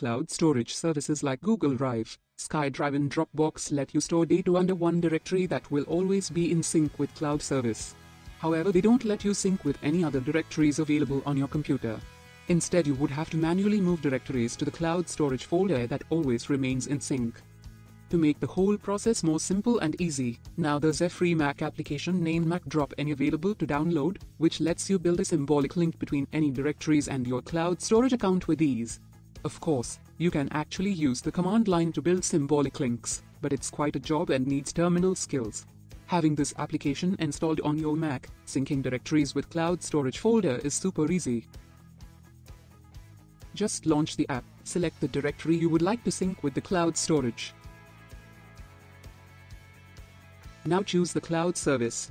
cloud storage services like Google Drive, SkyDrive and Dropbox let you store data under one directory that will always be in sync with cloud service. However, they don't let you sync with any other directories available on your computer. Instead, you would have to manually move directories to the cloud storage folder that always remains in sync. To make the whole process more simple and easy, now there's a free Mac application named MacDrop Any available to download, which lets you build a symbolic link between any directories and your cloud storage account with ease. Of course, you can actually use the command line to build symbolic links, but it's quite a job and needs terminal skills. Having this application installed on your Mac, syncing directories with cloud storage folder is super easy. Just launch the app, select the directory you would like to sync with the cloud storage. Now choose the cloud service.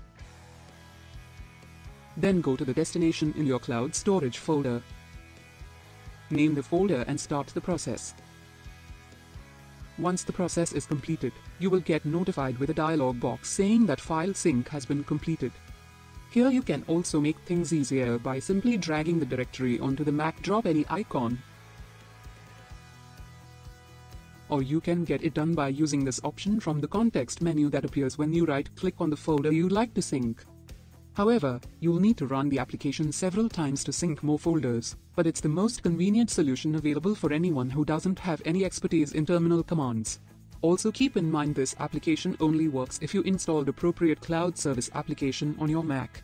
Then go to the destination in your cloud storage folder. Name the folder and start the process. Once the process is completed, you will get notified with a dialog box saying that file sync has been completed. Here you can also make things easier by simply dragging the directory onto the Mac drop any icon or you can get it done by using this option from the context menu that appears when you right-click on the folder you'd like to sync. However, you'll need to run the application several times to sync more folders, but it's the most convenient solution available for anyone who doesn't have any expertise in terminal commands. Also keep in mind this application only works if you installed appropriate cloud service application on your Mac.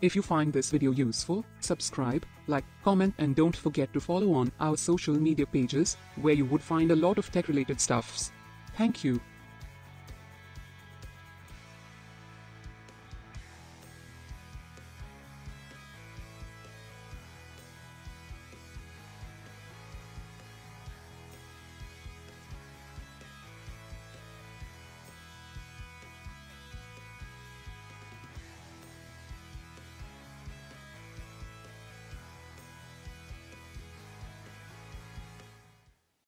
If you find this video useful, subscribe, like, comment and don't forget to follow on our social media pages, where you would find a lot of tech related stuffs. Thank you.